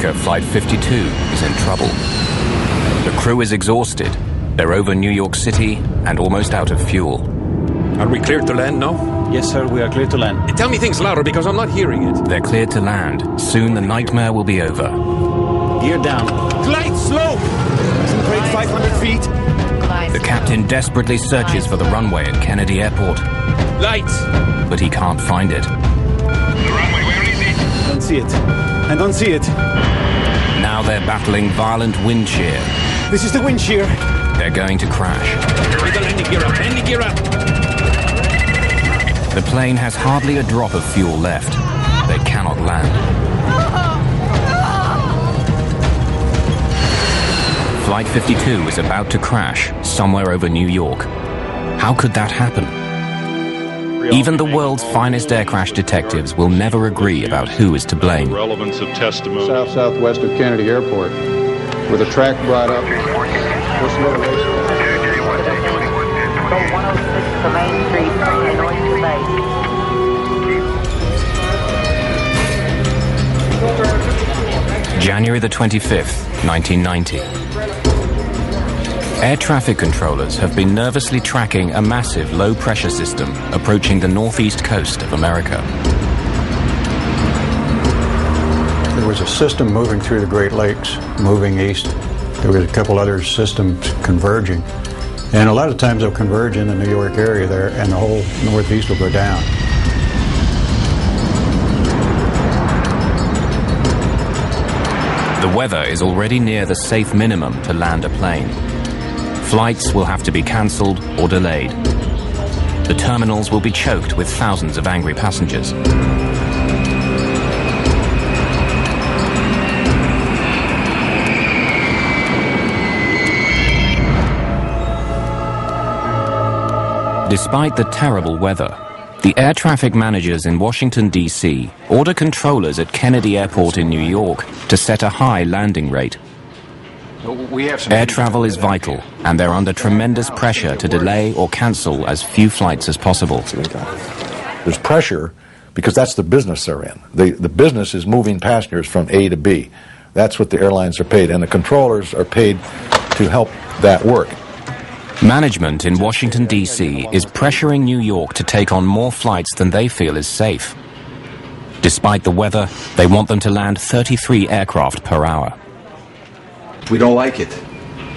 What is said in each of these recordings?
Avianca Flight 52 is in trouble. The crew is exhausted. They're over New York City and almost out of fuel. Are we cleared to land now? Yes, sir, we are clear to land. Tell me things louder because I'm not hearing it. They're cleared to land. Soon the nightmare will be over. Gear down. Glide slope! Concentrate 500 feet. The captain desperately searches for the runway at Kennedy Airport, Lights! but he can't find it. The runway, where is it. Don't see it. I don't see it. Now they're battling violent wind shear. This is the wind shear. They're going to crash. The landing gear up, gear up! The plane has hardly a drop of fuel left. They cannot land. Flight 52 is about to crash somewhere over New York. How could that happen? Even the world's finest air crash detectives will never agree about who is to blame. relevance of testimony. south southwest of Kennedy Airport, with a track brought up. What's the motivation? Go 106 Main Street, Hanoi to Bay. January the 25th, 1990. Air traffic controllers have been nervously tracking a massive low pressure system approaching the northeast coast of America. There was a system moving through the Great Lakes, moving east. There was a couple other systems converging. And a lot of times they'll converge in the New York area there, and the whole northeast will go down. The weather is already near the safe minimum to land a plane. Flights will have to be cancelled or delayed. The terminals will be choked with thousands of angry passengers. Despite the terrible weather, the air traffic managers in Washington, D.C. order controllers at Kennedy Airport in New York to set a high landing rate. We have some Air travel is vital, and they're under tremendous pressure to delay or cancel as few flights as possible. There's pressure because that's the business they're in. The, the business is moving passengers from A to B. That's what the airlines are paid, and the controllers are paid to help that work. Management in Washington, D.C. is pressuring New York to take on more flights than they feel is safe. Despite the weather, they want them to land 33 aircraft per hour. We don't like it.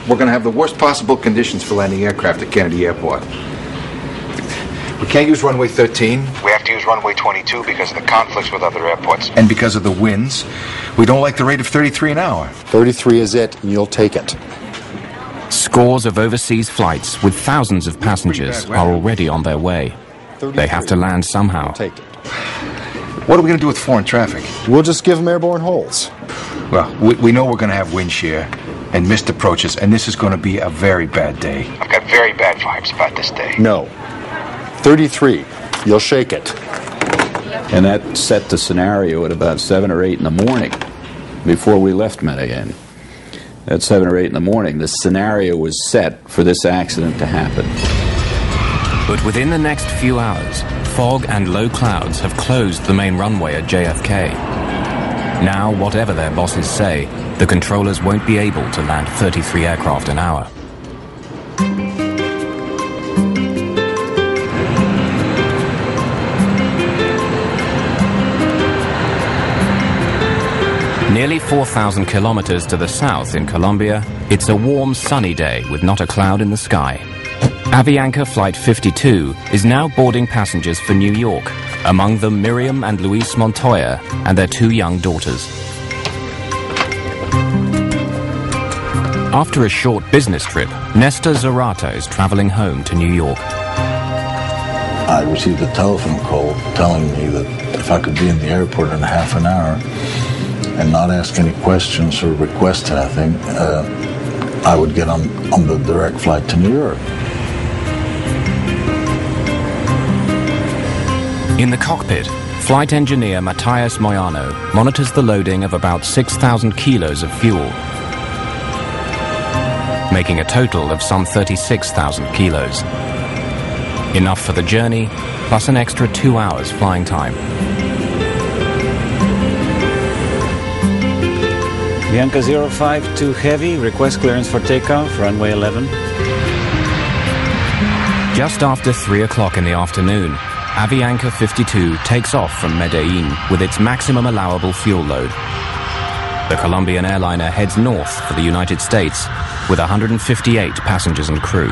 We're going to have the worst possible conditions for landing aircraft at Kennedy Airport. We can't use runway 13. We have to use runway 22 because of the conflicts with other airports. And because of the winds, we don't like the rate of 33 an hour. 33 is it, and you'll take it. Scores of overseas flights with thousands of passengers are already on their way. They have to land somehow. Take it. What are we going to do with foreign traffic? We'll just give them airborne holes. Well, we, we know we're going to have wind shear and missed approaches, and this is going to be a very bad day. I've got very bad vibes about this day. No. 33. You'll shake it. And that set the scenario at about 7 or 8 in the morning before we left Medellin. At 7 or 8 in the morning, the scenario was set for this accident to happen. But within the next few hours, fog and low clouds have closed the main runway at JFK. Now, whatever their bosses say, the controllers won't be able to land 33 aircraft an hour. Nearly 4,000 kilometers to the south in Colombia, it's a warm, sunny day with not a cloud in the sky. Avianca Flight 52 is now boarding passengers for New York, among them Miriam and Luis Montoya and their two young daughters. After a short business trip, Nestor Zarata is traveling home to New York. I received a telephone call telling me that if I could be in the airport in half an hour and not ask any questions or request anything, uh, I would get on, on the direct flight to New York. In the cockpit, flight engineer Matthias Moyano monitors the loading of about 6,000 kilos of fuel, making a total of some 36,000 kilos. Enough for the journey, plus an extra two hours flying time. Avianca 052 Heavy, request clearance for takeoff, runway 11. Just after 3 o'clock in the afternoon, Avianca 52 takes off from Medellin with its maximum allowable fuel load. The Colombian airliner heads north for the United States with 158 passengers and crew.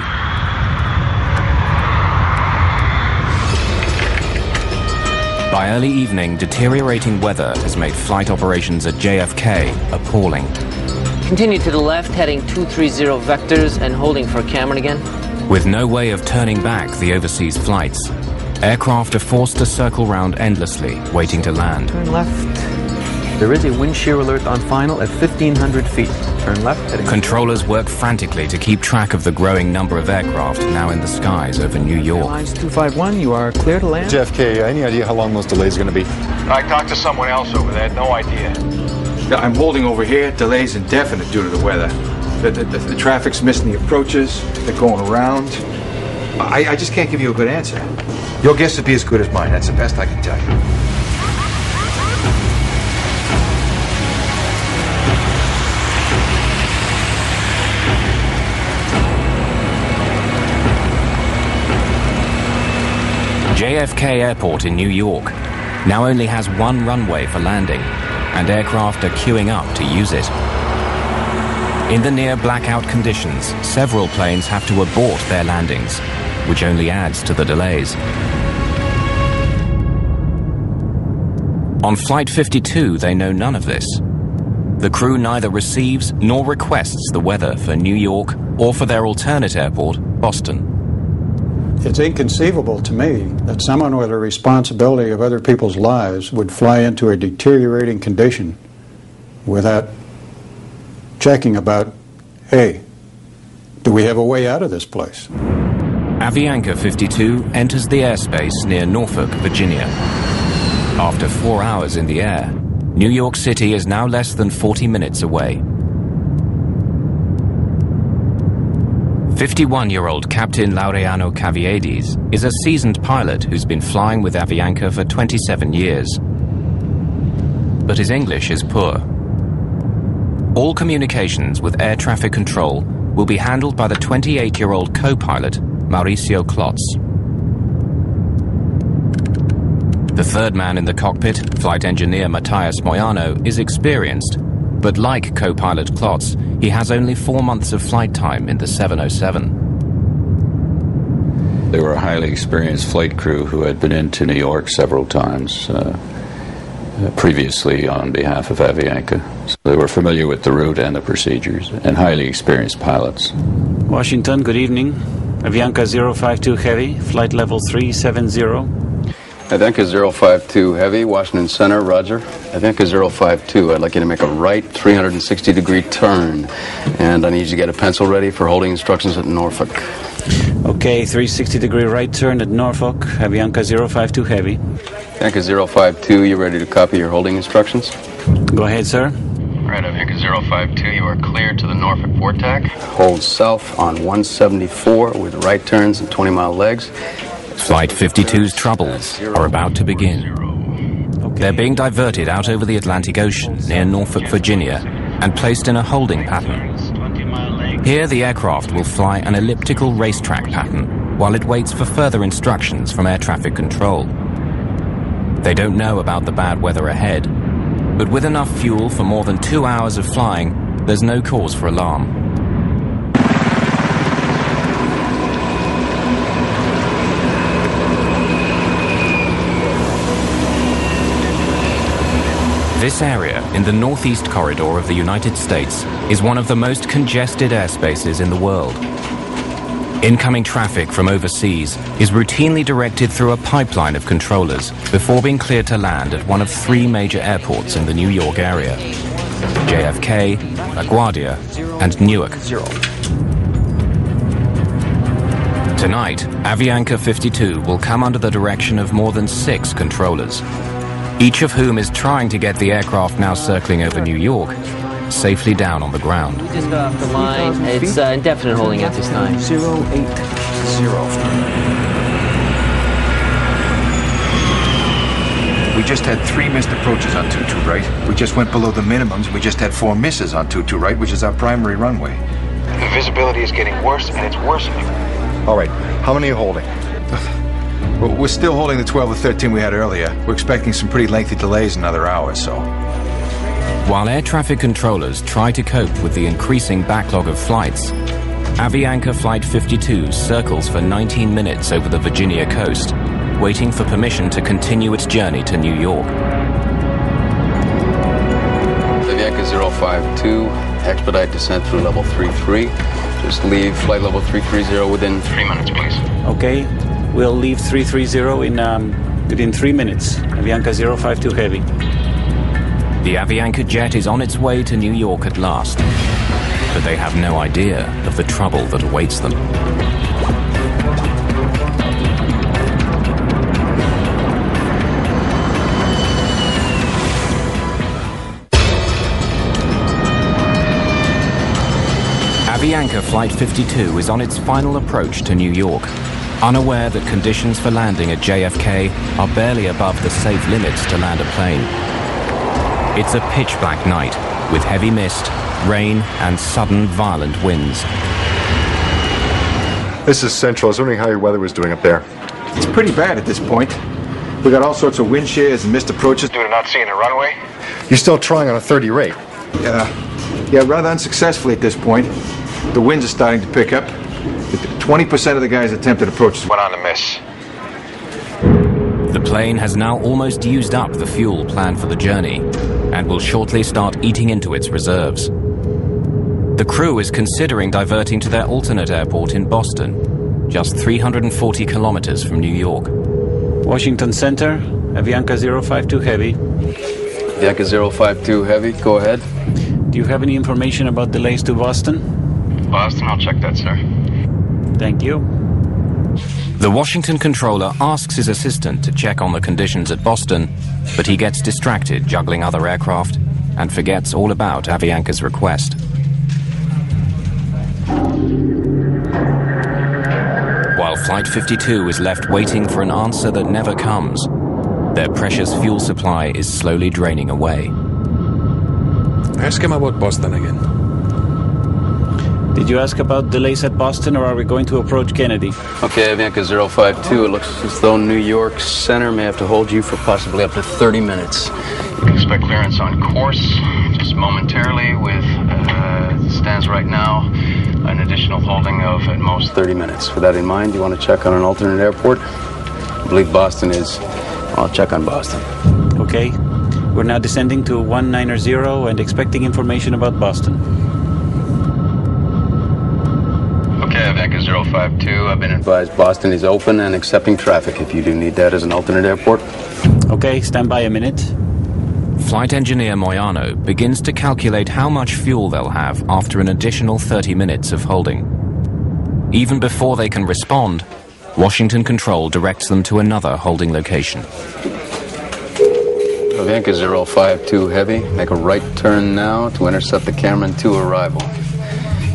By early evening, deteriorating weather has made flight operations at JFK appalling. Continue to the left, heading 230 vectors and holding for Cameron again. With no way of turning back the overseas flights, aircraft are forced to circle round endlessly, waiting to land. Turn left. There is a wind shear alert on final at 1500 feet. Turn left. Heading Controllers work frantically to keep track of the growing number of aircraft now in the skies over New York. Lines 251, you are clear to land. JFK, any idea how long those delays are going to be? I talked to someone else over there, no idea. I'm holding over here. Delays indefinite due to the weather. The, the, the, the traffic's missing the approaches. They're going around. I, I just can't give you a good answer. Your guess would be as good as mine. That's the best I can tell you. JFK Airport in New York now only has one runway for landing, and aircraft are queuing up to use it. In the near blackout conditions, several planes have to abort their landings, which only adds to the delays. On Flight 52, they know none of this. The crew neither receives nor requests the weather for New York or for their alternate airport, Boston. It's inconceivable to me that someone with a responsibility of other people's lives would fly into a deteriorating condition without checking about, hey, do we have a way out of this place? Avianca 52 enters the airspace near Norfolk, Virginia. After four hours in the air, New York City is now less than 40 minutes away. 51-year-old Captain Laureano Caviedes is a seasoned pilot who's been flying with Avianca for 27 years. But his English is poor. All communications with air traffic control will be handled by the 28-year-old co-pilot, Mauricio Klotz. The third man in the cockpit, flight engineer Matthias Moyano, is experienced, but like co-pilot Klotz, he has only four months of flight time in the 707. They were a highly experienced flight crew who had been into New York several times uh, previously on behalf of Avianca. So they were familiar with the route and the procedures, and highly experienced pilots. Washington, good evening. Avianca 052 Heavy, flight level 370. Avianca 052 Heavy, Washington Center, roger. Avianca 052, I'd like you to make a right 360 degree turn. And I need you to get a pencil ready for holding instructions at Norfolk. Okay, 360 degree right turn at Norfolk, Avianca 052 Heavy. Avianca 052, you ready to copy your holding instructions? Go ahead, sir. Right, Avianca 052, you are cleared to the Norfolk Vortac. Hold south on 174 with right turns and 20 mile legs. Flight 52's troubles are about to begin. They're being diverted out over the Atlantic Ocean near Norfolk, Virginia, and placed in a holding pattern. Here, the aircraft will fly an elliptical racetrack pattern while it waits for further instructions from air traffic control. They don't know about the bad weather ahead, but with enough fuel for more than two hours of flying, there's no cause for alarm. This area in the northeast corridor of the United States is one of the most congested airspaces in the world. Incoming traffic from overseas is routinely directed through a pipeline of controllers before being cleared to land at one of three major airports in the New York area JFK, LaGuardia, and Newark. Tonight, Avianca 52 will come under the direction of more than six controllers, each of whom is trying to get the aircraft now circling over New York safely down on the ground. We just got off the line. It's uh, indefinite holding at this time. 080. We just had three missed approaches on 22 right. We just went below the minimums. We just had four misses on 22 right, which is our primary runway. The visibility is getting worse, and it's worsening. All right, how many are holding? We're still holding the 12 or 13 we had earlier. We're expecting some pretty lengthy delays in another hour, or so. While air traffic controllers try to cope with the increasing backlog of flights, Avianca Flight 52 circles for 19 minutes over the Virginia coast, waiting for permission to continue its journey to New York. Avianca 052, expedite descent through level 33. Just leave flight level 330 within three minutes, please. Okay, we'll leave 330 in um, within three minutes. Avianca 052 Heavy. The Avianca jet is on its way to New York at last, but they have no idea of the trouble that awaits them. Avianca Flight 52 is on its final approach to New York, unaware that conditions for landing at JFK are barely above the safe limits to land a plane. It's a pitch black night with heavy mist, rain, and sudden violent winds. This is Central. I was wondering how your weather was doing up there. It's pretty bad at this point. We got all sorts of wind shears and missed approaches. Due to not seeing a runway? You're still trying on a 30 rate. Yeah, yeah, rather unsuccessfully at this point. The winds are starting to pick up. 20% of the guys attempted approaches went on to miss. The plane has now almost used up the fuel planned for the journey and will shortly start eating into its reserves. The crew is considering diverting to their alternate airport in Boston, just 340 kilometers from New York. Washington Center, Avianca 052 Heavy. Avianca 052 Heavy, go ahead. Do you have any information about delays to Boston? Boston, I'll check that, sir. Thank you. The Washington controller asks his assistant to check on the conditions at Boston, but he gets distracted juggling other aircraft and forgets all about Avianca's request. While Flight 52 is left waiting for an answer that never comes, their precious fuel supply is slowly draining away. Ask him about Boston again. Did you ask about delays at Boston or are we going to approach Kennedy? Okay, Avianca 052, it looks as though New York Center may have to hold you for possibly up to 30 minutes. You expect clearance on course just momentarily with, uh, stands right now, an additional holding of at most 30 minutes. With that in mind, do you want to check on an alternate airport? I believe Boston is. I'll check on Boston. Okay. We're now descending to 190 and expecting information about Boston. 052, I've been advised Boston is open and accepting traffic if you do need that as an alternate airport. Okay, stand by a minute. Flight engineer Moyano begins to calculate how much fuel they'll have after an additional 30 minutes of holding. Even before they can respond, Washington Control directs them to another holding location. Avianca 052 Heavy, make a right turn now to intercept the Cameron 2 arrival.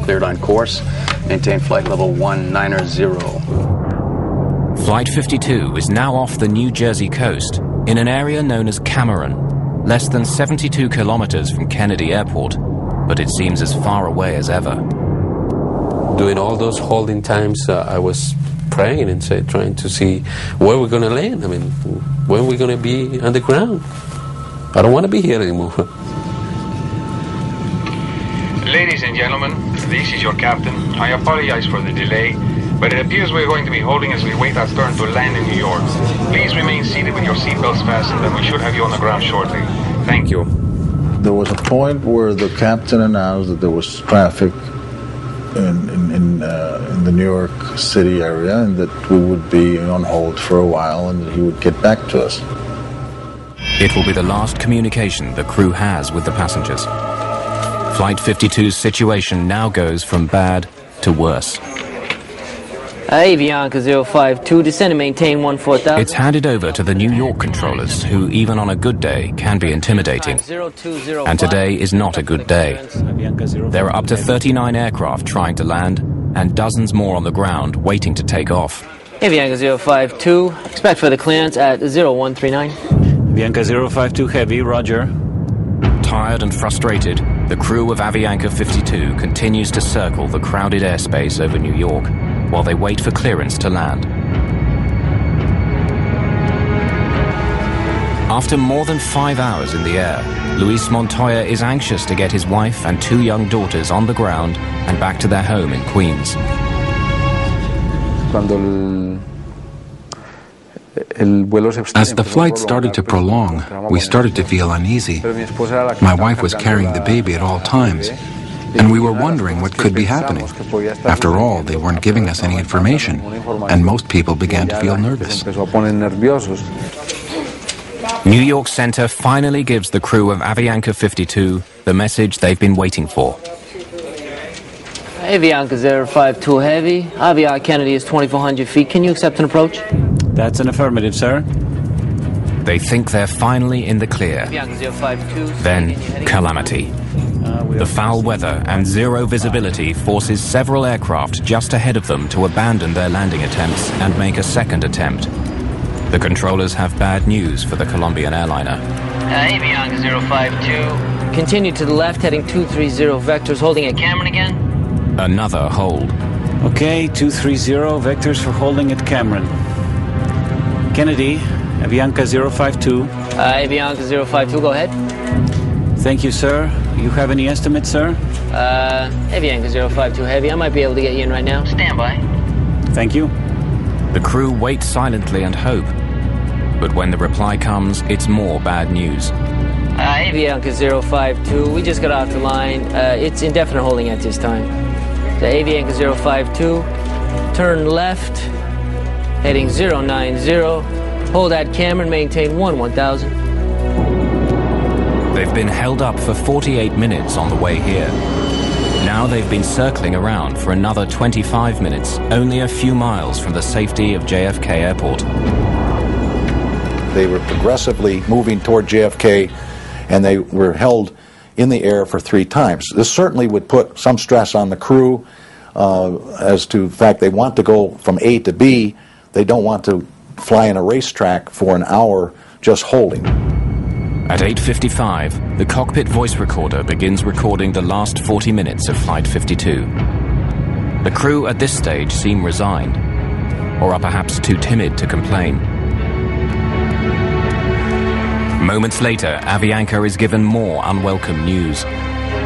Cleared on course, maintain flight level 190. Flight 52 is now off the New Jersey coast in an area known as Cameron, less than 72 kilometers from Kennedy Airport, but it seems as far away as ever. During all those holding times, uh, I was praying and say, trying to see where we're going to land. I mean, when we're going to be on the ground. I don't want to be here anymore. Ladies and gentlemen, this is your captain. I apologize for the delay, but it appears we're going to be holding as we wait our turn to land in New York. Please remain seated with your seatbelts fastened, and we should have you on the ground shortly. Thank you. There was a point where the captain announced that there was traffic in in in, uh, in the New York City area, and that we would be on hold for a while, and that he would get back to us. It will be the last communication the crew has with the passengers. Flight 52's situation now goes from bad to worse. Avianca 052, descend and maintain 14000. It's handed over to the New York controllers, who, even on a good day, can be intimidating. And today is not a good day. There are up to 39 aircraft trying to land, and dozens more on the ground waiting to take off. Avianca 052, expect for the clearance at 0139. Avianca 052 Heavy, roger. Tired and frustrated, the crew of Avianca 52 continues to circle the crowded airspace over New York while they wait for clearance to land. After more than five hours in the air, Luis Montoya is anxious to get his wife and two young daughters on the ground and back to their home in Queens. As the flight started to prolong, we started to feel uneasy. My wife was carrying the baby at all times, and we were wondering what could be happening. After all, they weren't giving us any information, and most people began to feel nervous. New York Center finally gives the crew of Avianca 52 the message they've been waiting for. Avianca 052 Heavy. Aviar Kennedy is 2,400 feet. Can you accept an approach? That's an affirmative, sir. They think they're finally in the clear. Then, calamity. The foul weather and zero visibility forces several aircraft just ahead of them to abandon their landing attempts and make a second attempt. The controllers have bad news for the Colombian airliner. Uh, Avianca 052. Continue to the left, heading 230 vectors, holding at Cameron again. Another hold. Okay, 230 vectors for holding at Cameron. Kennedy, Avianca 052. Uh, Avianca 052, go ahead. Thank you, sir. You have any estimates, sir? Uh, Avianca 052 Heavy. I might be able to get you in right now. Stand by. Thank you. The crew wait silently and hope. But when the reply comes, it's more bad news. Uh, Avianca 052, we just got off the line. Uh, it's indefinite holding at this time. The Avianca 052, turn left, heading 090. Hold at Cameron, maintain 1 1000. They've been held up for 48 minutes on the way here. Now they've been circling around for another 25 minutes, only a few miles from the safety of JFK Airport. They were progressively moving toward JFK, and they were held in the air for three times. This certainly would put some stress on the crew uh, as to the fact they want to go from A to B. They don't want to fly in a racetrack for an hour just holding. At 8.55, the cockpit voice recorder begins recording the last 40 minutes of Flight 52. The crew at this stage seem resigned, or are perhaps too timid to complain. Moments later, Avianca is given more unwelcome news.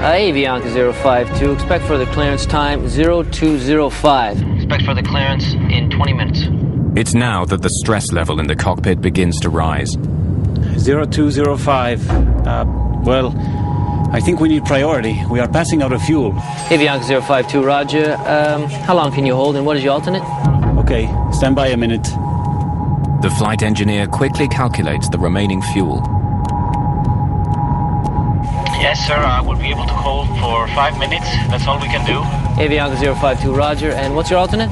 Uh, Avianca 052, expect further clearance time 0205. Expect further clearance in 20 minutes. It's now that the stress level in the cockpit begins to rise. 0205. Uh, well, I think we need priority. We are passing out of fuel. Avianca 052, roger. Um, how long can you hold and what is your alternate? Okay, stand by a minute. The flight engineer quickly calculates the remaining fuel. Yes, sir, I will be able to hold for five minutes. That's all we can do. Avianca 052, roger. And what's your alternate?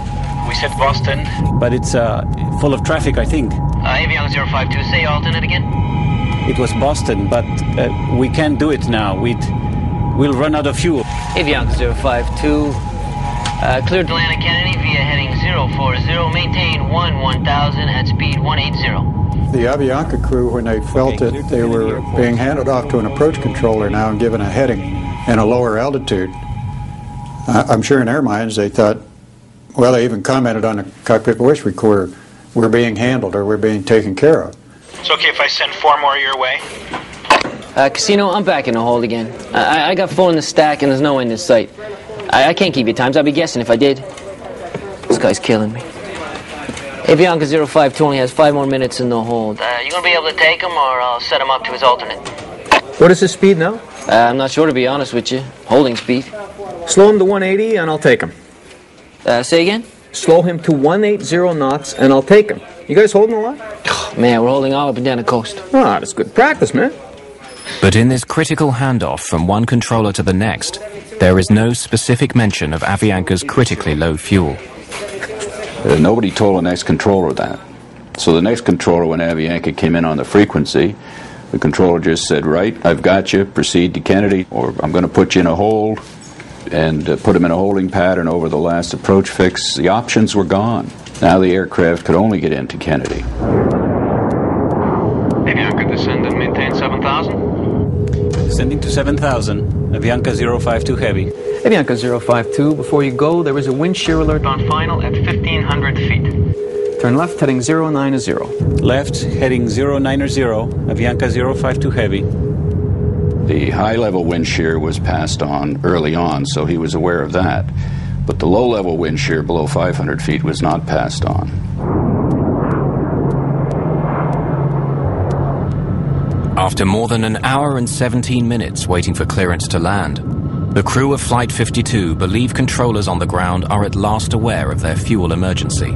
We said Boston. But it's uh, full of traffic, I think. Uh, Avianca 052, say your alternate again. It was Boston, but uh, we can't do it now. We'd, we'll run out of fuel. Avianca 052, uh, cleared Atlanta Kennedy via heading 040, maintain 1 1000 at speed 180. The Avianca crew, when they felt it, they were being handed off to an approach controller now and given a heading and a lower altitude. I- I'm sure in their minds they thought, well, they even commented on the cockpit voice recorder, we're being handled or we're being taken care of. It's okay if I send four more your way. Uh, Casino, I'm back in the hold again. I, I got four in the stack and there's no end in sight. I, I can't keep your times. I'd be guessing if I did. This guy's killing me. Avianca 052 only has five more minutes in the hold. Uh, you gonna be able to take him or I'll set him up to his alternate? What is his speed now? Uh, I'm not sure to be honest with you. Holding speed. Slow him to 180 and I'll take him. Uh, say again? Slow him to 180 knots and I'll take him. You guys holding a lot? Man, we're holding all up and down the coast. Ah, that's good practice, man. But in this critical handoff from one controller to the next, there is no specific mention of Avianca's critically low fuel. Uh, nobody told the next controller that. So the next controller, when Avianca came in on the frequency, the controller just said, right, I've got you, proceed to Kennedy, or I'm going to put you in a hold, and uh, put him in a holding pattern over the last approach fix. The options were gone. Now the aircraft could only get into Kennedy. Avianca descend and maintain 7,000. Descending to 7,000. Avianca 052 Heavy. Avianca 052, before you go, there is a wind shear alert on final at 1,500 feet. Turn left heading 090. Left heading 090. Avianca 052 Heavy. The high level wind shear was passed on early on, so he was aware of that. But the low level wind shear below 500 feet was not passed on. After more than an hour and 17 minutes waiting for clearance to land, the crew of Flight 52 believe controllers on the ground are at last aware of their fuel emergency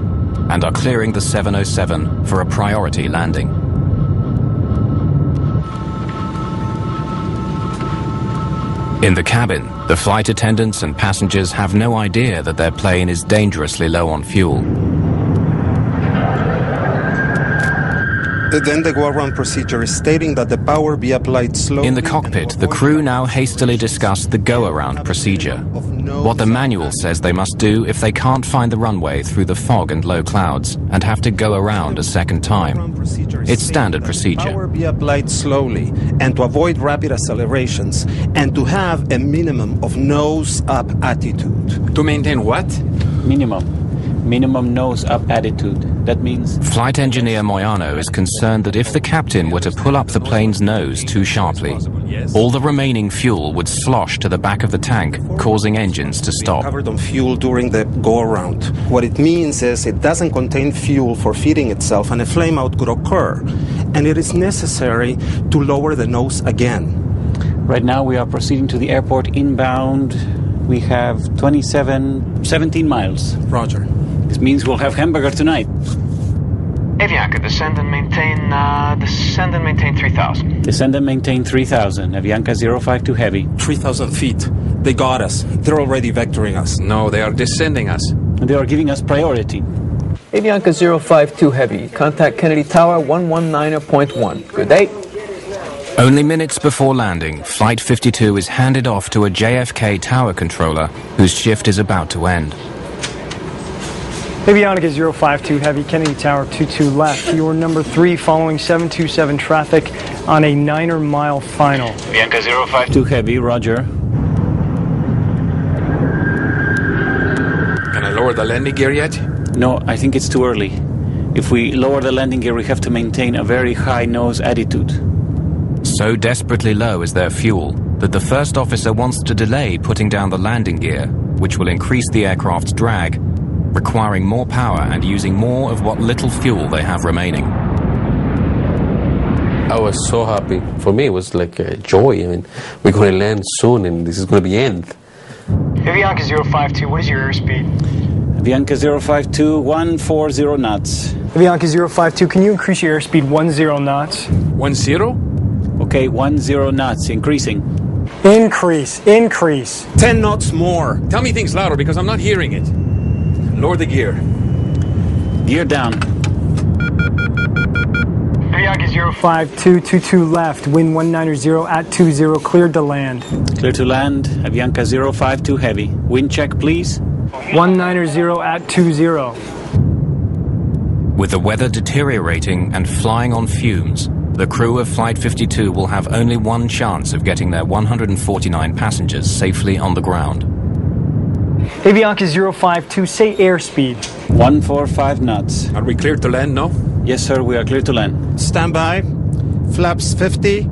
and are clearing the 707 for a priority landing. In the cabin, the flight attendants and passengers have no idea that their plane is dangerously low on fuel. Then the go-around procedure is stating that the power be applied slowly. In the cockpit, the crew now hastily discuss the go-around procedure. What the manual says they must do if they can't find the runway through the fog and low clouds and have to go around a second time. It's standard procedure. Power be applied slowly and to avoid rapid accelerations and to have a minimum of nose-up attitude. To maintain what? Minimum. Minimum nose up attitude. That means. Flight engineer Moyano is concerned that if the captain were to pull up the plane's nose too sharply, all the remaining fuel would slosh to the back of the tank, causing engines to stop. Covered on fuel during the go-around. What it means is it doesn't contain fuel for feeding itself and a flameout could occur. And it is necessary to lower the nose again. Right now we are proceeding to the airport inbound. We have 27, 17 miles. Roger. This means we'll have hamburger tonight. Avianca, descend and maintain, uh, descend and maintain 3,000. Descend and maintain 3,000. Avianca 052 Heavy. 3,000 feet. They got us. They're already vectoring us. No, they are descending us. And they are giving us priority. Avianca 052 Heavy, contact Kennedy Tower 119.1. Good day. Only minutes before landing, Flight 52 is handed off to a JFK tower controller whose shift is about to end. Avianca 052 Heavy, Kennedy Tower 22 left. You are number three following 727 traffic on a niner mile final. Avianca 052 Heavy, roger. Can I lower the landing gear yet? No, I think it's too early. If we lower the landing gear, we have to maintain a very high nose attitude. So desperately low is their fuel that the first officer wants to delay putting down the landing gear, which will increase the aircraft's drag, requiring more power and using more of what little fuel they have remaining. I was so happy. For me, it was like a joy. I mean, we're going to land soon, and this is going to be end. Avianca 052, what is your airspeed? Avianca 052, 140 knots. Avianca 052, can you increase your airspeed 10 knots? 10? Okay, 10 knots, increasing. Increase, increase. 10 knots more. Tell me things louder because I'm not hearing it. Lower the gear. Gear down. Avianca 5222 left, wind 190 at 20, clear to land. Clear to land, Avianca 052 Heavy. Wind check, please. 190 at 20. With the weather deteriorating and flying on fumes, the crew of Flight 52 will have only one chance of getting their 149 passengers safely on the ground. Avianca 052, say airspeed. 145 knots. Are we clear to land now? Yes, sir, we are clear to land. Stand by. Flaps 50.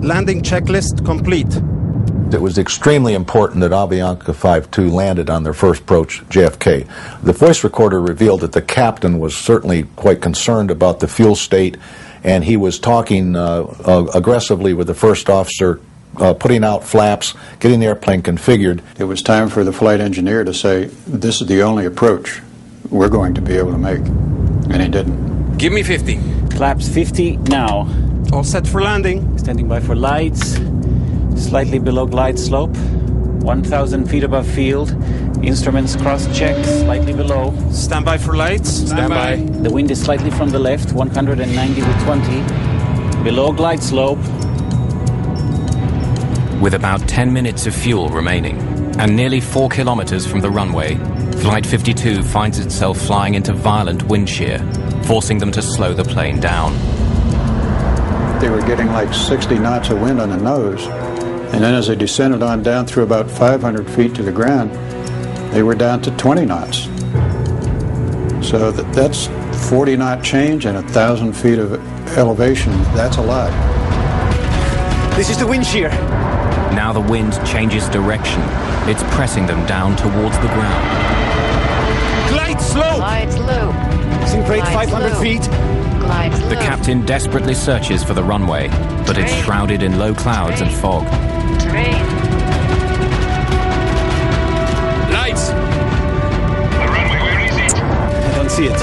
Landing checklist complete. It was extremely important that Avianca 52 landed on their first approach JFK. The voice recorder revealed that the captain was certainly quite concerned about the fuel state, and he was talking uh, uh, aggressively with the first officer, uh, putting out flaps, getting the airplane configured. It was time for the flight engineer to say, this is the only approach we're going to be able to make. And he didn't. Give me 50. Flaps 50 now. All set for landing. Standing by for lights. Slightly below glide slope. 1,000 feet above field. Instruments cross-checked, slightly below. Stand by for lights. Stand by. The wind is slightly from the left, 190 to 20. Below glide slope. With about 10 minutes of fuel remaining, and nearly 4 kilometers from the runway, Flight 52 finds itself flying into violent wind shear, forcing them to slow the plane down. they were getting like 60 knots of wind on the nose. And then as they descended on down through about 500 feet to the ground, they were down to 20 knots. So that, that's 40 knot change and a thousand feet of elevation. That's a lot. This is the wind shear. Now the wind changes direction. It's pressing them down towards the ground. Glide slope. Glide slope. Sink rate Glide 500 slow. feet. Glide slope. The captain desperately searches for the runway, but it's shrouded in low clouds and fog. Train. Lights! The runway, where is it? I don't see it.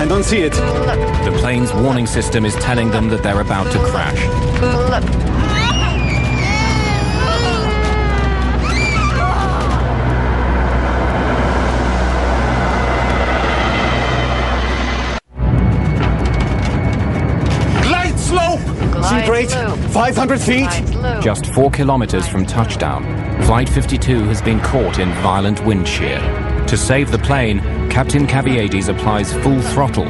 I don't see it. The plane's warning system is telling them that they're about to crash. 500 feet. Just four kilometers from touchdown, Flight 52 has been caught in violent wind shear. To save the plane, Captain Caviedes applies full throttle,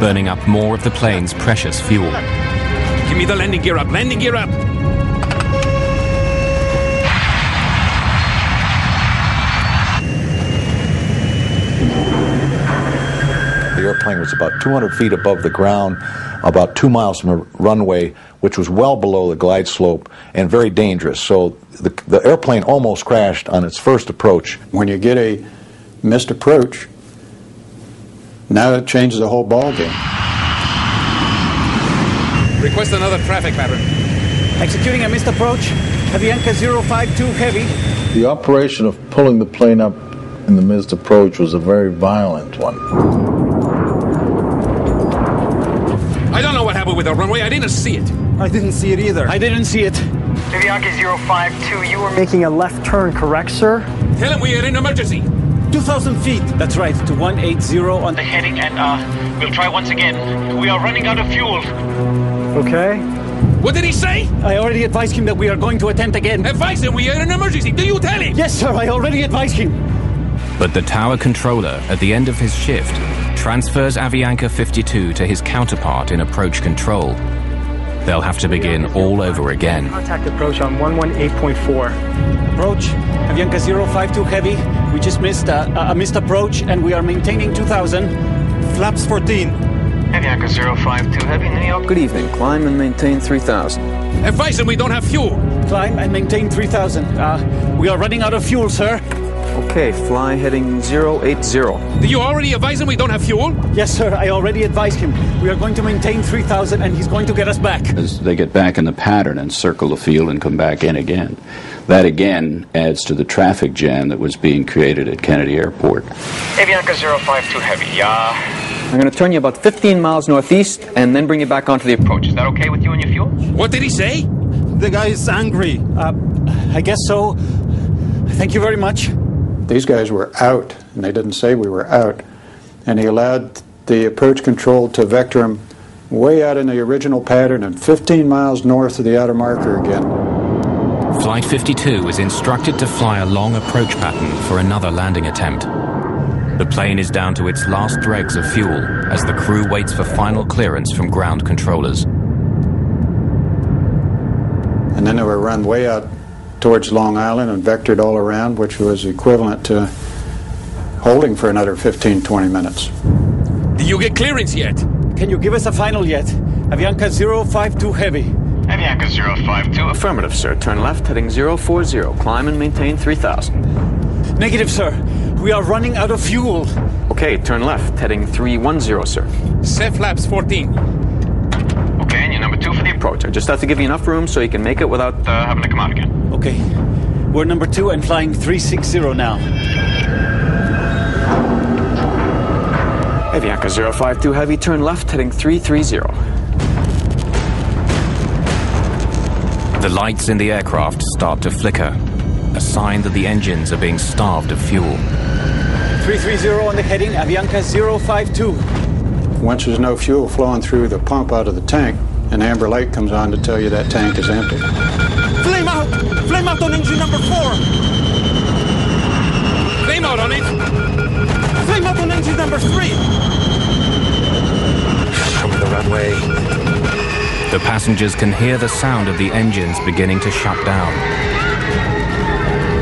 burning up more of the plane's precious fuel. Give me the landing gear up, landing gear up! Airplane was about 200 feet above the ground, about two miles from the runway, which was well below the glide slope and very dangerous. So the, the airplane almost crashed on its first approach. When you get a missed approach, now it changes the whole ball game. Request another traffic pattern. Executing a missed approach. Avianca 052 heavy. The operation of pulling the plane up in the missed approach was a very violent one. With the runway. I didn't see it. I didn't see it either. I didn't see it. Avianca 052, you were Making a left turn, correct, sir? Tell him we are in emergency. 2,000 feet. That's right. To 180 on The heading and, uh, we'll try once again. We are running out of fuel. Okay. What did he say? I already advised him that we are going to attempt again. Advise him we are in an emergency. Do you tell him? Yes, sir. I already advised him. But the tower controller, at the end of his shift, transfers Avianca 52 to his counterpart in approach control. They'll have to begin all over again. Contact approach on 118.4. Approach. Avianca 052 heavy. We just missed a, a missed approach and we are maintaining 2,000. Flaps 14. Avianca 052 heavy, New York. Good evening. Climb and maintain 3000. Advise him we don't have fuel. Climb and maintain 3,000. Uh, we are running out of fuel, sir. Okay, fly heading 080. Did you already advise him we don't have fuel? Yes, sir. I already advised him. We are going to maintain 3,000 and he's going to get us back. As they get back in the pattern and circle the field and come back in again. That again adds to the traffic jam that was being created at Kennedy Airport. Avianca 052 heavy, uh, I'm going to turn you about 15 miles northeast and then bring you back onto the approach. is that okay with you and your fuel? What did he say? The guy is angry. Uh, I guess so. Thank you very much. These guys were out, and they didn't say we were out. And he allowed the approach control to vector him way out in the original pattern and 15 miles north of the outer marker again. Flight 52 is instructed to fly a long approach pattern for another landing attempt. The plane is down to its last dregs of fuel as the crew waits for final clearance from ground controllers. And then they were run way out towards Long Island and vectored all around, which was equivalent to holding for another 15, 20 minutes. Did you get clearance yet? Can you give us a final yet? Avianca 052 heavy. Avianca 052. Affirmative, sir. Turn left heading 040. Climb and maintain 3000. Negative, sir. We are running out of fuel. Okay, turn left heading 310, sir. Set flaps 14. Okay, and you're number two for the Approach. I just have to give you enough room so you can make it without. uh, having to come out again. Okay. We're number two and flying 360 now. Avianca 052 Heavy, turn left heading 330. The lights in the aircraft start to flicker, a sign that the engines are being starved of fuel. 330 on the heading, Avianca 052. Once there's no fuel flowing through the pump out of the tank, an amber light comes on to tell you that tank is empty. Flame out! Flame out on engine number four! Flame out on it! Flame out on engine number three! Over the runway. The The passengers can hear the sound of the engines beginning to shut down.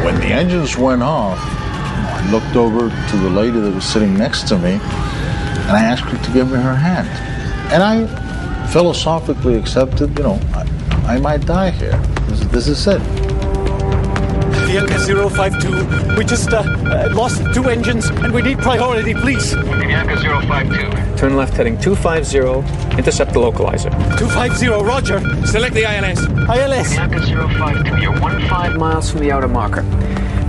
When the engines went off, I looked over to the lady that was sitting next to me and I asked her to give me her hand. And I philosophically accepted, you know, I, I might die here. This, this is it. Avianca 052, we just uh, uh, lost two engines and we need priority, please. Avianca 052. Turn left heading 250, intercept the localizer. 250, roger. Select the ILS. ILS. Avianca 052, you're one five miles from the outer marker.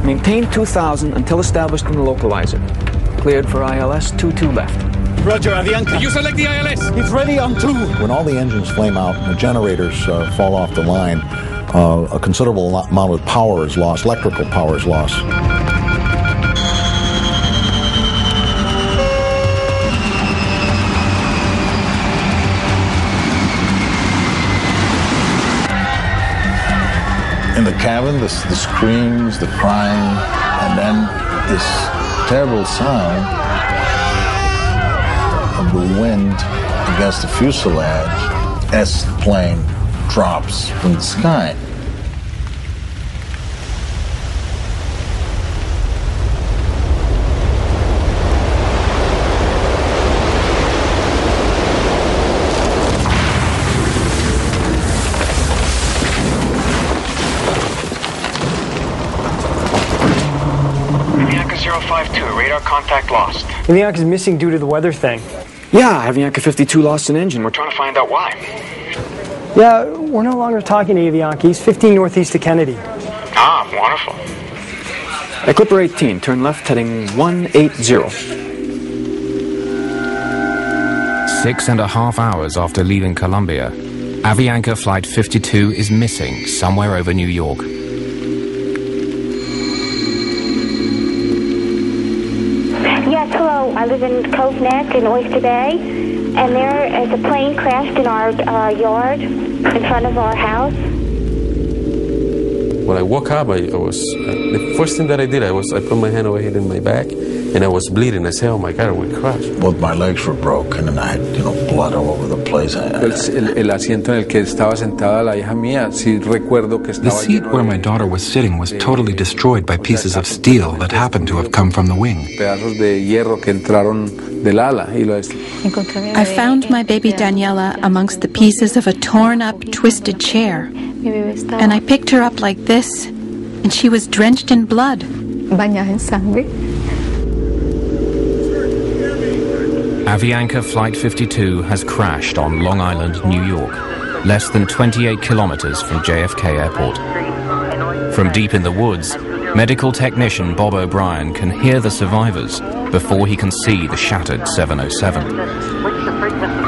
Maintain 2000 until established in the localizer. Cleared for ILS 22 left. Roger, Avianca. You select the ILS. It's ready on two. When all the engines flame out and the generators uh, fall off the line, uh, a considerable amount of power is lost, electrical power is lost. In the cabin, the, the screams, the crying, and then this terrible sound of the wind against the fuselage as the plane drops from the sky. Avianca 052, radar contact lost. Avianca's missing due to the weather thing. Yeah, Avianca 52 lost an engine. We're Trying to find out why. Yeah, we're no longer talking to Avianca. He's 15 northeast of Kennedy. Ah, wonderful. At Clipper 18, turn left heading 180. Six and a half hours after leaving Colombia, Avianca Flight 52 is missing somewhere over New York. I live in Cove Neck in Oyster Bay, and there is a plane crashed in our uh, yard in front of our house. When I woke up, I, I was uh, the first thing that I did. I was I put my hand over here in my back, and I was bleeding. I said, "Oh my God, we crashed." Both my legs were broken, and I had you know blood all over the place. I, El, el- el asiento en el que estaba sentada la hija mía, sí recuerdo que The seat where my daughter was sitting was totally destroyed by pieces of steel that happened to have come from the wing. pedazos de hierro que entraron del ala y lo I found my baby Daniela amongst the pieces of a torn up, twisted chair. And I picked her up like this, and she was drenched in blood. Bañada en sangre. Avianca Flight 52 has crashed on Long Island, New York, less than 28 kilometers from JFK Airport. From deep in the woods, medical technician Bob O'Brien can hear the survivors before he can see the shattered 707.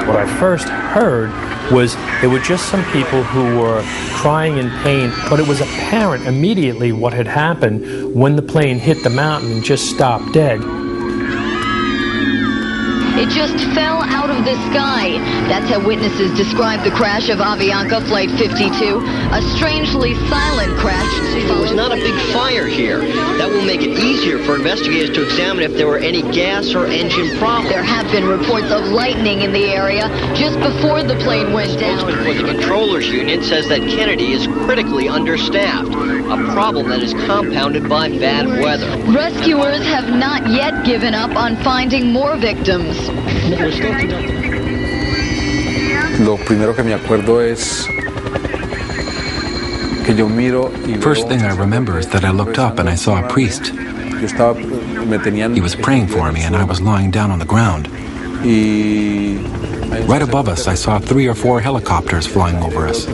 What I first heard was there were just some people who were crying in pain, but it was apparent immediately what had happened when the plane hit the mountain and just stopped dead. It just fell out of the sky. That's how witnesses describe the crash of Avianca Flight 52. A strangely silent crash. There was not a big fire here. That will make it easier for investigators to examine if there were any gas or engine problems. There have been reports of lightning in the area just before the plane went down. Spokesman for the controllers union says that Kennedy is critically understaffed, a problem that is compounded by bad weather. Rescuers have not yet given up on finding more victims. Lo primero que me acuerdo es que yo miro y First thing I remember is that I looked up and I saw a priest. yo estaba, me tenían He was praying for me, and I was lying down on the ground. Right above us, I saw three or four helicopters flying over us.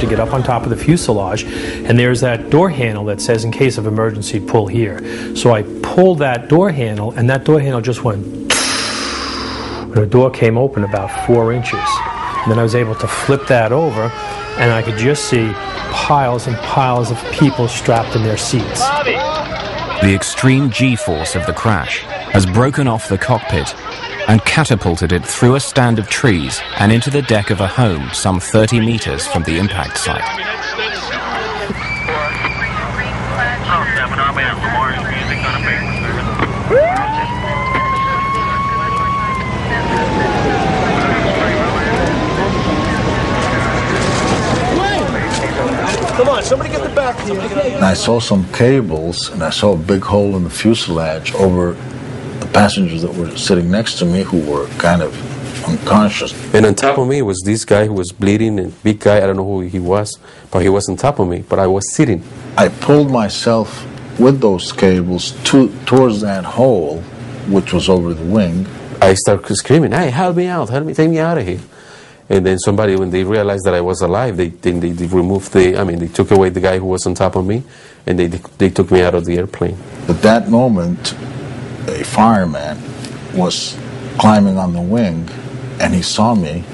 To get up on top of the fuselage, and there's that door handle that says, in case of emergency, pull here. So I pulled that door handle, and that door handle just went. And the door came open about four inches. And then I was able to flip that over, and I could just see piles and piles of people strapped in their seats. The extreme G-force of the crash has broken off the cockpit and catapulted it through a stand of trees and into the deck of a home some 30 meters from the impact site. Come on, somebody get the back here. I saw some cables and I saw a big hole in the fuselage over passengers that were sitting next to me who were kind of unconscious. And on top of me was this guy who was bleeding, and big guy, I don't know who he was, but he was on top of me, but I was sitting. I pulled myself with those cables to, towards that hole, which was over the wing. I started screaming, hey, help me out, help me, take me out of here. And then somebody, when they realized that I was alive, they then they, they removed the, I mean, they took away the guy who was on top of me, and they, they took me out of the airplane. At that moment, a fireman was climbing on the wing, and he saw me,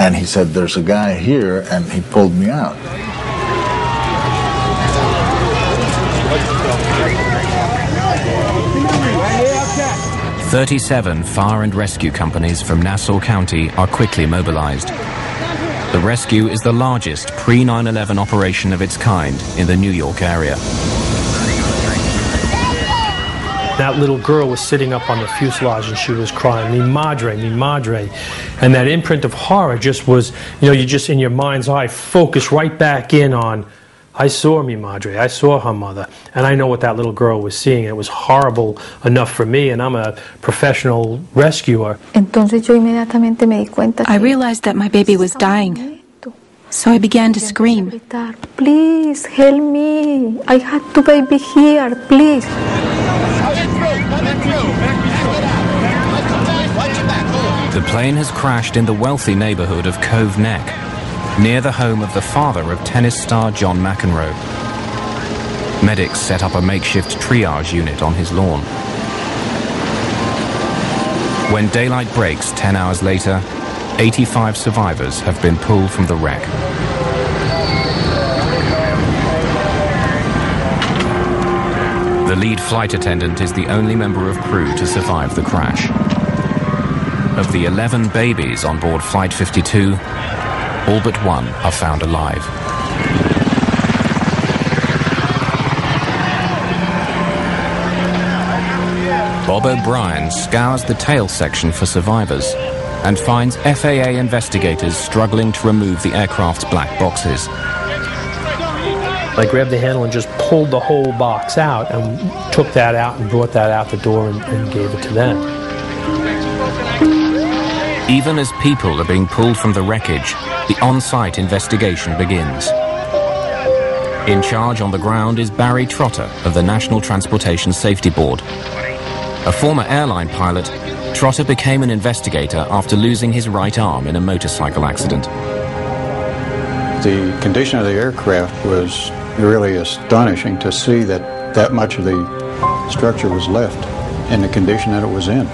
and he said, there's a guy here, and he pulled me out. 37 fire and rescue companies from Nassau County are quickly mobilized. The rescue is the largest pre 9 11 operation of its kind in the New York area. That little girl was sitting up on the fuselage and she was crying, mi madre, mi madre. And that imprint of horror just was, you know, you just in your mind's eye focus right back in on I saw mi madre, I saw her mother, and I know what that little girl was seeing. It was horrible enough for me, and I'm a professional rescuer. Entonces yo inmediatamente me di cuenta. I realized that my baby was dying. So I began to scream. Please help me. I had two baby here, please. The plane has crashed in the wealthy neighborhood of Cove Neck, near the home of the father of tennis star John McEnroe. Medics set up a makeshift triage unit on his lawn. When daylight breaks 10 hours later, 85 survivors have been pulled from the wreck. The lead flight attendant is the only member of crew to survive the crash. Of the 11 babies on board Flight 52, all but one are found alive. Bob O'Brien scours the tail section for survivors and finds FAA investigators struggling to remove the aircraft's black boxes. I grabbed the handle and just pulled the whole box out and took that out and brought that out the door and, and gave it to them. Even as people are being pulled from the wreckage, the on-site investigation begins. In charge on the ground is Barry Trotter of the National Transportation Safety Board. A former airline pilot, Trotter became an investigator after losing his right arm in a motorcycle accident. The condition of the aircraft was really astonishing to see that that much of the structure was left in the condition that it was in.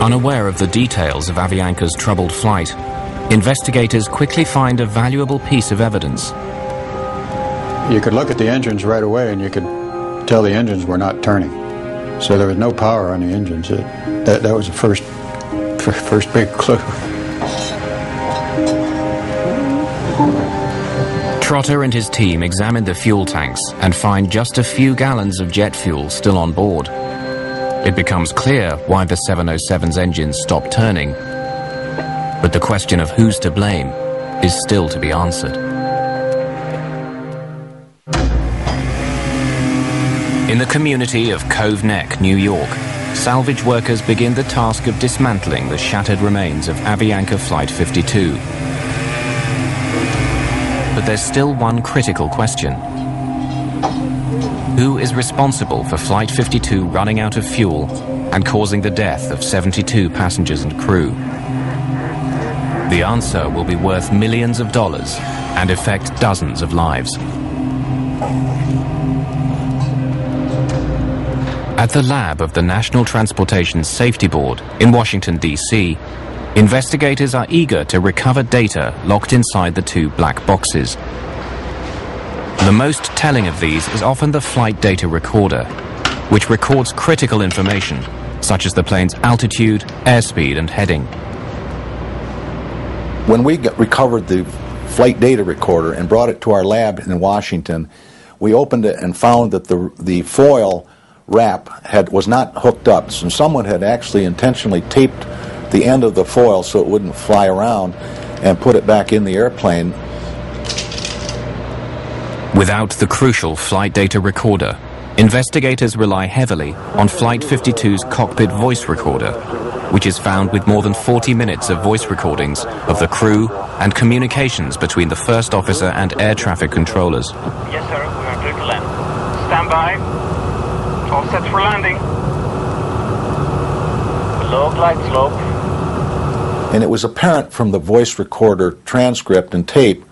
Unaware of the details of Avianca's troubled flight, investigators quickly find a valuable piece of evidence. You could look at the engines right away and you could tell the engines were not turning. So there was no power on the engines. It, that, that was the first, first big clue. Trotter and his team examine the fuel tanks and find just a few gallons of jet fuel still on board. It becomes clear why the 707's engines stopped turning. But the question of who's to blame is still to be answered. In the community of Cove Neck, New York, salvage workers begin the task of dismantling the shattered remains of Avianca Flight 52. But there's still one critical question. Who is responsible for Flight 52 running out of fuel and causing the death of 72 passengers and crew? The answer will be worth millions of dollars and affect dozens of lives. At the lab of the National Transportation Safety Board in Washington, D.C., investigators are eager to recover data locked inside the two black boxes. The most telling of these is often the flight data recorder, which records critical information, such as the plane's altitude, airspeed, and heading. When we recovered the flight data recorder and brought it to our lab in Washington, we opened it and found that the, the foil wrap had, was not hooked up. So someone had actually intentionally taped the end of the foil so it wouldn't fly around and put it back in the airplane. Without the crucial flight data recorder, investigators rely heavily on Flight 52's cockpit voice recorder, which is found with more than 40 minutes of voice recordings of the crew and communications between the first officer and air traffic controllers. Yes, sir. We are clear to land. Stand by. All set for landing. Low glide slope. And it was apparent from the voice recorder transcript and tape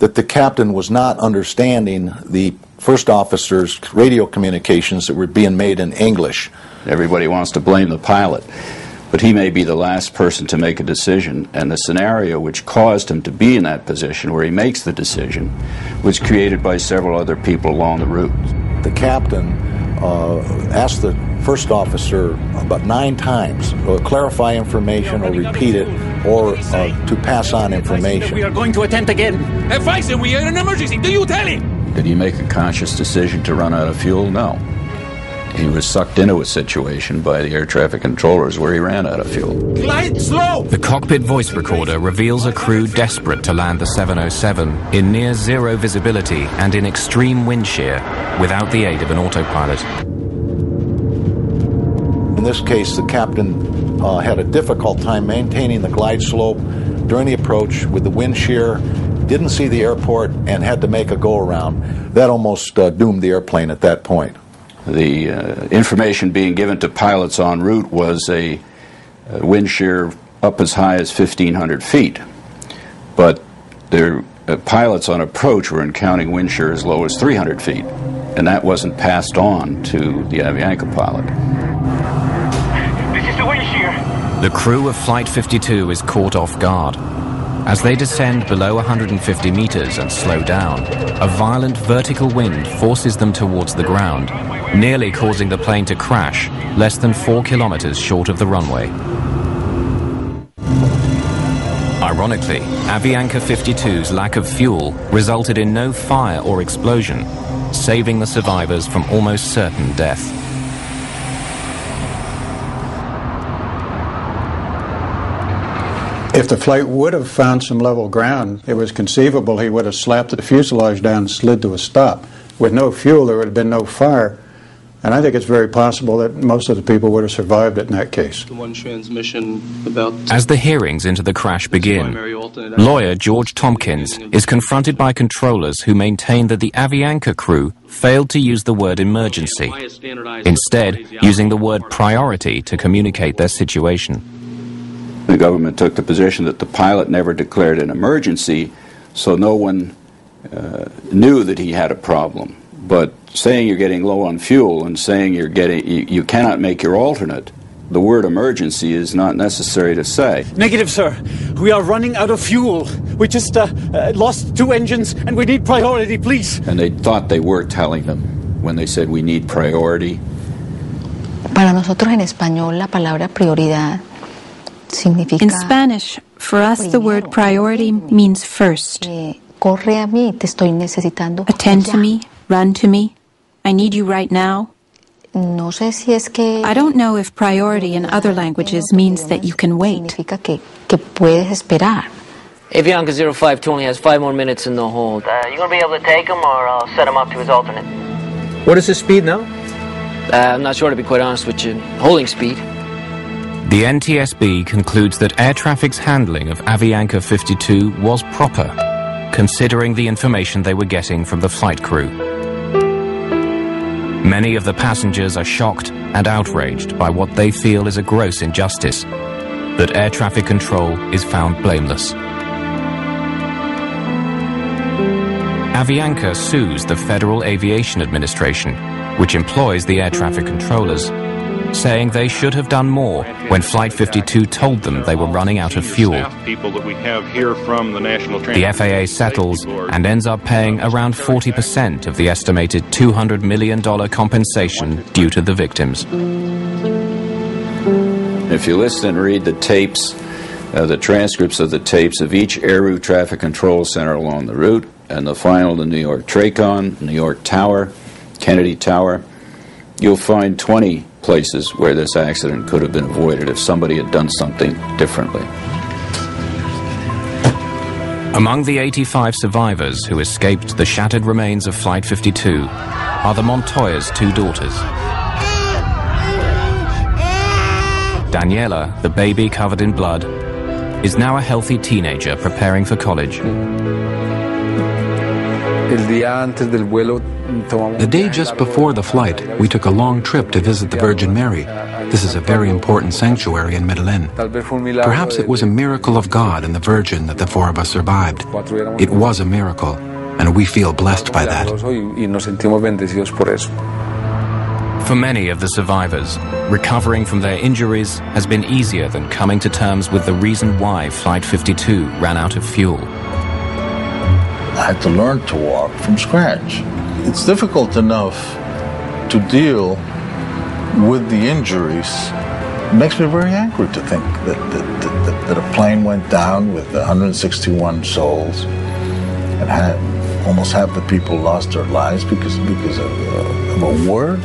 that the captain was not understanding the first officer's radio communications that were being made in English. Everybody wants to blame the pilot, but he may be the last person to make a decision, and the scenario which caused him to be in that position where he makes the decision was created by several other people along the route. The captain uh, asked the first officer about nine times to clarify information or repeat it or uh, to pass on information. We are going to attempt again. Advise him we are in an emergency. Do you tell him? Did he make a conscious decision to run out of fuel? No. He was sucked into a situation by the air traffic controllers where he ran out of fuel. Glide slope! The cockpit voice recorder reveals a crew desperate to land the 707 in near zero visibility and in extreme wind shear without the aid of an autopilot. In this case, the captain uh, had a difficult time maintaining the glide slope during the approach with the wind shear, didn't see the airport, and had to make a go around. That almost uh, doomed the airplane at that point. The uh, information being given to pilots en route was a, a wind shear up as high as 1,500 feet. But their uh, pilots on approach were encountering wind shear as low as 300 feet, and that wasn't passed on to the Avianca pilot. This is the wind shear. The crew of Flight 52 is caught off guard. As they descend below 150 meters and slow down, a violent vertical wind forces them towards the ground, nearly causing the plane to crash less than four kilometers short of the runway. Ironically, Avianca 52's lack of fuel resulted in no fire or explosion, saving the survivors from almost certain death. If the flight would have found some level ground, it was conceivable he would have slapped the fuselage down and slid to a stop. With no fuel, there would have been no fire. And I think it's very possible that most of the people would have survived it in that case. The one transmission about As the hearings into the crash begin, lawyer George Tompkins is confronted by controllers who maintain that the Avianca crew failed to use the word emergency, instead using the word priority to communicate their situation. The government took the position that the pilot never declared an emergency, so no one uh, knew that he had a problem. But saying you're getting low on fuel and saying you're getting you, you cannot make your alternate, the word emergency is not necessary to say. Negative, sir. We are running out of fuel. We just uh, uh, lost two engines and we need priority, please. And they thought they were telling them when they said we need priority. Para nosotros en español la palabra prioridad significa In Spanish, for us the word priority means first. corre a mí, te estoy necesitando. Attend to me, run to me. I need you right now. No sé si es que I don't know if priority in other languages means that you can wait. significa que, que puedes esperar. Avianca 052 only has five more minutes in the hold. Uh, you gonna be able to take him, or I'll set him up to his alternate? What is his speed now? Uh, I'm not sure, to be quite honest with you. Holding speed. The NTSB concludes that air traffic's handling of Avianca 52 was proper, considering the information they were getting from the flight crew. Many of the passengers are shocked and outraged by what they feel is a gross injustice, that air traffic control is found blameless. Avianca sues the Federal Aviation Administration, which employs the air traffic controllers, saying they should have done more when Flight 52 told them they were running out of fuel. people that we have here from the The FAA settles and ends up paying around 40% of the estimated $200 million compensation due to the victims. If you listen and read the tapes, uh, the transcripts of the tapes of each air route traffic control center along the route, and the final, the New York Tracon, New York Tower, Kennedy Tower, you'll find 20 places where this accident could have been avoided if somebody had done something differently. Among the 85 survivors who escaped the shattered remains of Flight 52 are the Montoya's two daughters. Daniela, the baby covered in blood, is now a healthy teenager preparing for college. The day just before the flight, we took a long trip to visit the Virgin Mary. This is a very important sanctuary in Medellin. Perhaps it was a miracle of God and the Virgin that the four of us survived. It was a miracle, and we feel blessed by that. For many of the survivors, recovering from their injuries has been easier than coming to terms with the reason why Flight 52 ran out of fuel. I had to learn to walk from scratch. It's difficult enough to deal with the injuries. It makes me very angry to think that, that, that, that a plane went down with 161 souls and had almost half the people lost their lives because, because of, uh, of a word.